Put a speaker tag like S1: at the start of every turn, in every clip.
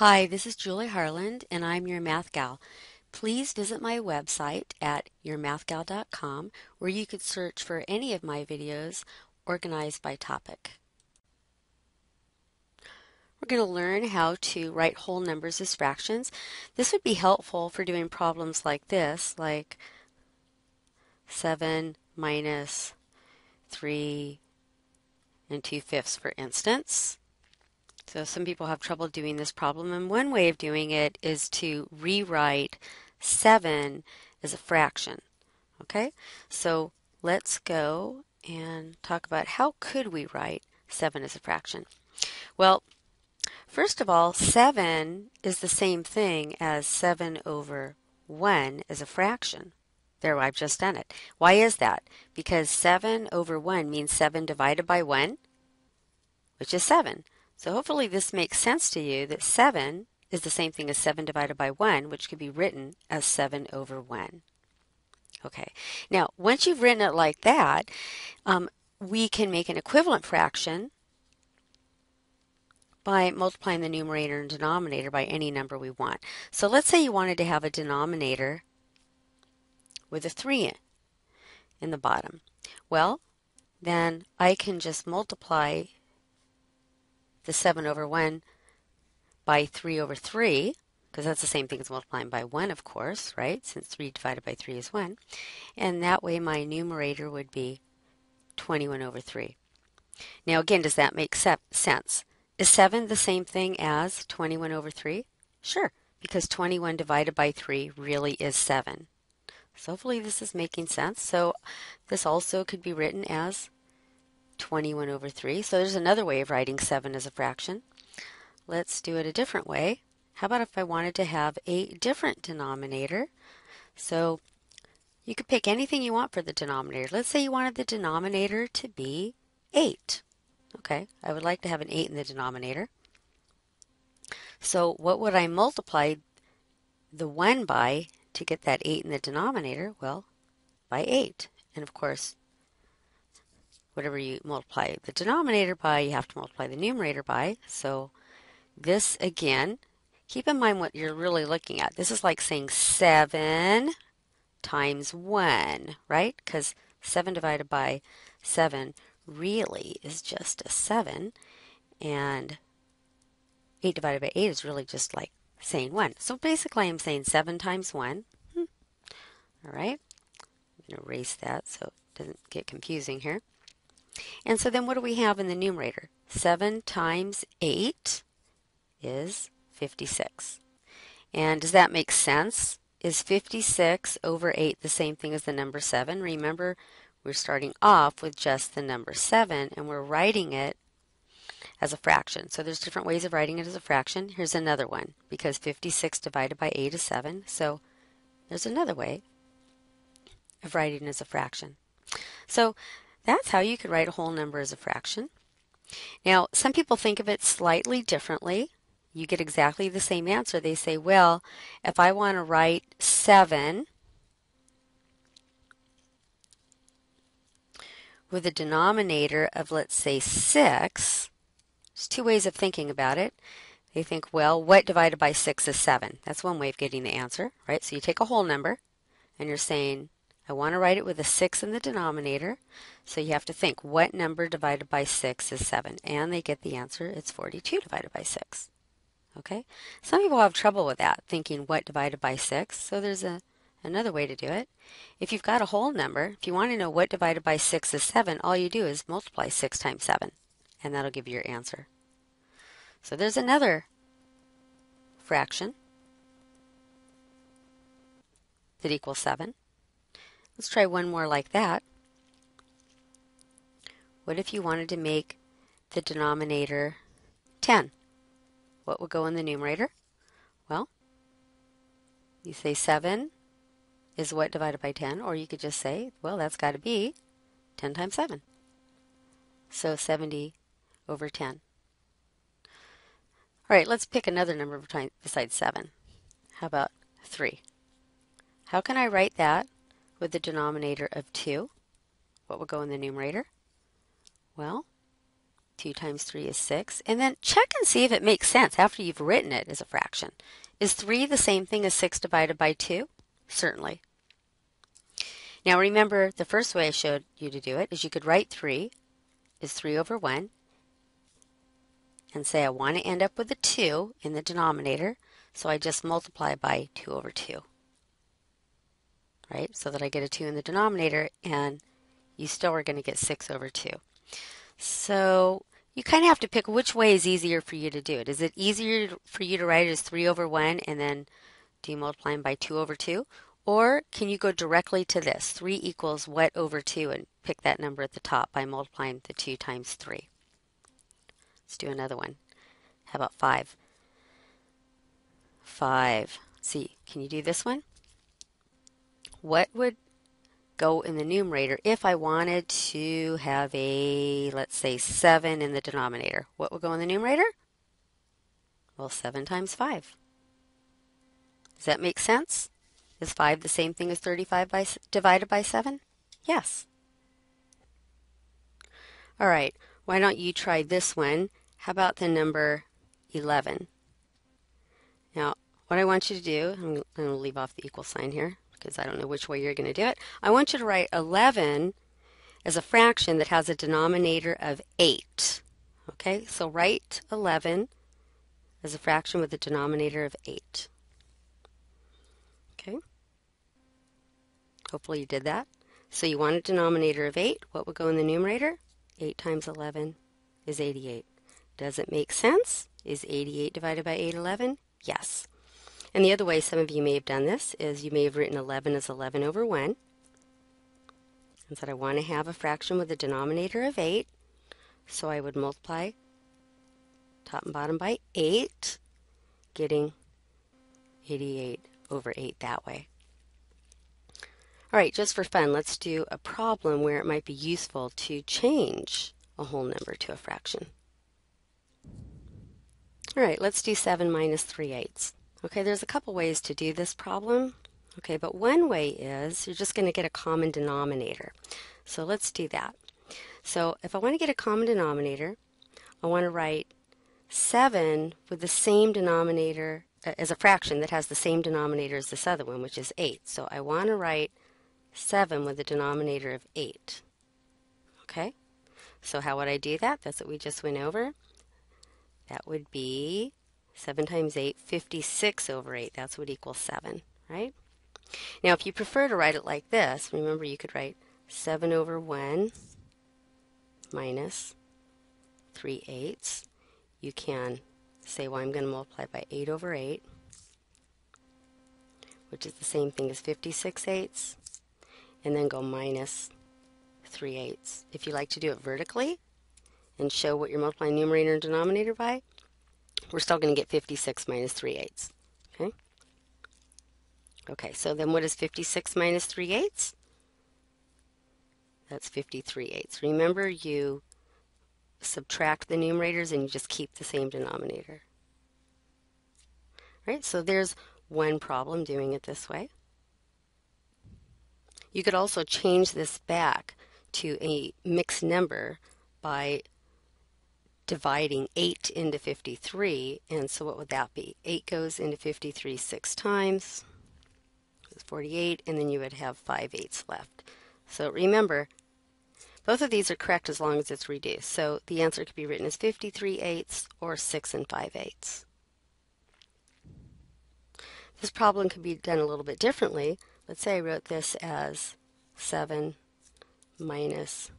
S1: Hi, this is Julie Harland, and I'm your Math Gal. Please visit my website at yourmathgal.com where you could search for any of my videos organized by topic. We're going to learn how to write whole numbers as fractions. This would be helpful for doing problems like this, like 7 minus 3 and 2 fifths, for instance. So some people have trouble doing this problem, and one way of doing it is to rewrite 7 as a fraction. Okay, so let's go and talk about how could we write 7 as a fraction. Well, first of all, 7 is the same thing as 7 over 1 as a fraction. There, I've just done it. Why is that? Because 7 over 1 means 7 divided by 1, which is 7. So hopefully this makes sense to you that 7 is the same thing as 7 divided by 1, which could be written as 7 over 1. Okay, now once you've written it like that, um, we can make an equivalent fraction by multiplying the numerator and denominator by any number we want. So let's say you wanted to have a denominator with a 3 in the bottom. Well, then I can just multiply the 7 over 1 by 3 over 3, because that's the same thing as multiplying by 1, of course, right? Since 3 divided by 3 is 1. And that way my numerator would be 21 over 3. Now again, does that make sense? Is 7 the same thing as 21 over 3? Sure, because 21 divided by 3 really is 7. So hopefully this is making sense. So this also could be written as 21 over 3. So there's another way of writing 7 as a fraction. Let's do it a different way. How about if I wanted to have a different denominator? So you could pick anything you want for the denominator. Let's say you wanted the denominator to be 8. Okay, I would like to have an 8 in the denominator. So what would I multiply the 1 by to get that 8 in the denominator? Well, by 8. And of course, whatever you multiply the denominator by, you have to multiply the numerator by. So this again, keep in mind what you're really looking at. This is like saying 7 times 1, right? Because 7 divided by 7 really is just a 7. And 8 divided by 8 is really just like saying 1. So basically I'm saying 7 times 1. Hmm. All right. I'm going to erase that so it doesn't get confusing here. And so then what do we have in the numerator? 7 times 8 is 56. And does that make sense? Is 56 over 8 the same thing as the number 7? Remember, we're starting off with just the number 7 and we're writing it as a fraction. So there's different ways of writing it as a fraction. Here's another one because 56 divided by 8 is 7. So there's another way of writing it as a fraction. So that's how you could write a whole number as a fraction. Now, some people think of it slightly differently. You get exactly the same answer. They say, well, if I want to write 7 with a denominator of, let's say, 6, there's two ways of thinking about it. They think, well, what divided by 6 is 7? That's one way of getting the answer, right? So you take a whole number and you're saying I want to write it with a 6 in the denominator. So you have to think, what number divided by 6 is 7? And they get the answer, it's 42 divided by 6. Okay? Some people have trouble with that, thinking what divided by 6. So there's a another way to do it. If you've got a whole number, if you want to know what divided by 6 is 7, all you do is multiply 6 times 7. And that'll give you your answer. So there's another fraction that equals 7. Let's try one more like that. What if you wanted to make the denominator 10? What would go in the numerator? Well, you say 7 is what divided by 10, or you could just say, well, that's got to be 10 times 7. So 70 over 10. All right, let's pick another number besides 7. How about 3? How can I write that with the denominator of 2. What would go in the numerator? Well, 2 times 3 is 6. And then check and see if it makes sense after you've written it as a fraction. Is 3 the same thing as 6 divided by 2? Certainly. Now remember, the first way I showed you to do it is you could write 3 is 3 over 1 and say I want to end up with a 2 in the denominator, so I just multiply by 2 over 2. Right? So that I get a 2 in the denominator and you still are going to get 6 over 2. So you kind of have to pick which way is easier for you to do it. Is it easier for you to write it as 3 over 1 and then do you multiply by 2 over 2? Or can you go directly to this? 3 equals what over 2 and pick that number at the top by multiplying the 2 times 3. Let's do another one. How about 5? 5. See, can you do this one? What would go in the numerator if I wanted to have a, let's say, 7 in the denominator? What would go in the numerator? Well, 7 times 5. Does that make sense? Is 5 the same thing as 35 by, divided by 7? Yes. All right, why don't you try this one? How about the number 11? Now, what I want you to do, I'm going to leave off the equal sign here because I don't know which way you're going to do it. I want you to write 11 as a fraction that has a denominator of 8. Okay, so write 11 as a fraction with a denominator of 8. Okay. Hopefully you did that. So you want a denominator of 8. What would go in the numerator? 8 times 11 is 88. Does it make sense? Is 88 divided by 8 11? Yes. And the other way some of you may have done this is you may have written 11 as 11 over 1 and said I want to have a fraction with a denominator of 8. So I would multiply top and bottom by 8, getting 88 over 8 that way. All right, just for fun, let's do a problem where it might be useful to change a whole number to a fraction. All right, let's do 7 minus 3 eighths. Okay, there's a couple ways to do this problem. Okay, but one way is you're just going to get a common denominator. So let's do that. So if I want to get a common denominator, I want to write 7 with the same denominator uh, as a fraction that has the same denominator as this other one, which is 8. So I want to write 7 with a denominator of 8. Okay? So how would I do that? That's what we just went over. That would be 7 times 8, 56 over 8. That's what equals 7, right? Now, if you prefer to write it like this, remember you could write 7 over 1 minus 3 eighths. You can say, well, I'm going to multiply by 8 over 8, which is the same thing as 56 eighths and then go minus 3 eighths. If you like to do it vertically and show what you're multiplying numerator and denominator by, we're still going to get 56 minus 3 eighths. Okay? Okay, so then what is 56 minus 3 eighths? That's 53 eighths. Remember, you subtract the numerators and you just keep the same denominator. Right, so there's one problem doing it this way. You could also change this back to a mixed number by dividing 8 into 53. And so what would that be? 8 goes into 53 six times. It's 48. And then you would have 5 eighths left. So remember, both of these are correct as long as it's reduced. So the answer could be written as 53 eighths or 6 and 5 eighths. This problem could be done a little bit differently. Let's say I wrote this as 7 minus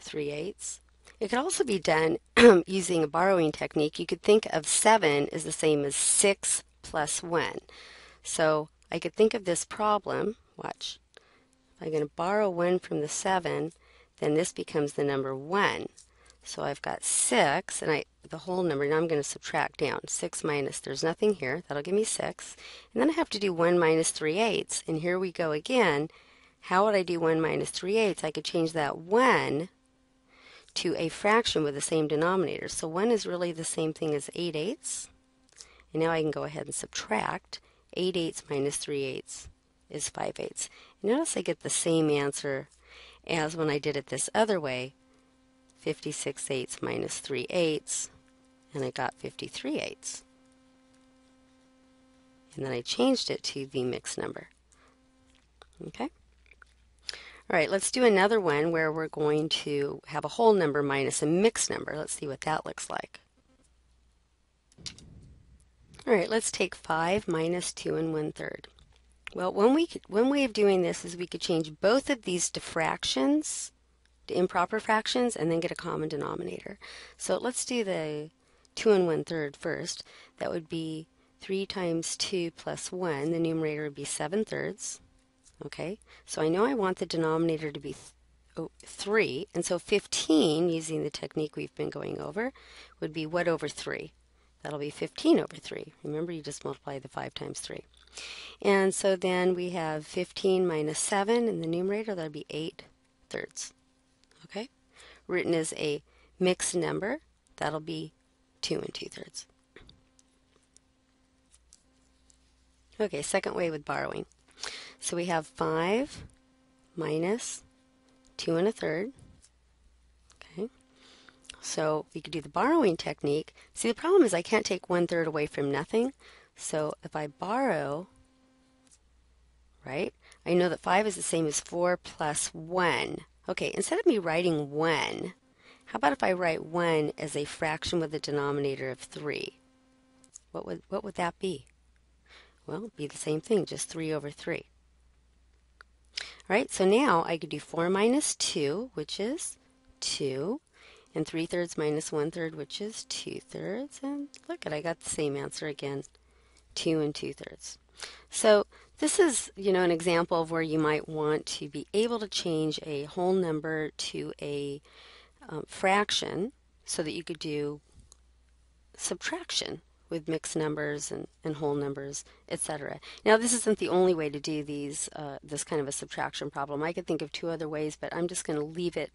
S1: 3 eighths. It could also be done using a borrowing technique. You could think of 7 as the same as 6 plus 1. So I could think of this problem, watch, if I'm going to borrow 1 from the 7, then this becomes the number 1. So I've got 6, and I the whole number. Now I'm going to subtract down. 6 minus, there's nothing here. That'll give me 6. And then I have to do 1 minus 3 eighths. And here we go again. How would I do 1 minus 3 eighths? I could change that 1 to a fraction with the same denominator. So 1 is really the same thing as 8 eighths. And now I can go ahead and subtract. 8 eighths minus 3 eighths is 5 eighths. And notice I get the same answer as when I did it this other way, 56 eighths minus 3 eighths, and I got 53 eighths. And then I changed it to the mixed number. Okay? All right, let's do another one where we're going to have a whole number minus a mixed number. Let's see what that looks like. All right, let's take 5 minus 2 and 1 third. Well, one, we, one way of doing this is we could change both of these to fractions, to improper fractions, and then get a common denominator. So let's do the 2 and 1 third first. That would be 3 times 2 plus 1. The numerator would be 7 thirds. Okay, so I know I want the denominator to be oh, 3, and so 15, using the technique we've been going over, would be what over 3? That'll be 15 over 3. Remember, you just multiply the 5 times 3. And so then we have 15 minus 7 in the numerator, that'll be 8 thirds. Okay, written as a mixed number, that'll be 2 and 2 thirds. Okay, second way with borrowing. So we have 5 minus 2 and a third. Okay. So we could do the borrowing technique. See, the problem is I can't take one third away from nothing. So if I borrow, right, I know that 5 is the same as 4 plus 1. Okay, instead of me writing 1, how about if I write 1 as a fraction with a denominator of 3? What would, what would that be? Well, be the same thing, just 3 over 3. All right, so now I could do 4 minus 2, which is 2, and 3 thirds minus 1 third, which is 2 thirds. And look at, I got the same answer again, 2 and 2 thirds. So this is, you know, an example of where you might want to be able to change a whole number to a um, fraction so that you could do subtraction with mixed numbers and, and whole numbers, etc. Now, this isn't the only way to do these uh, this kind of a subtraction problem. I could think of two other ways, but I'm just going to leave it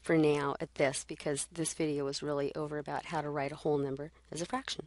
S1: for now at this because this video was really over about how to write a whole number as a fraction.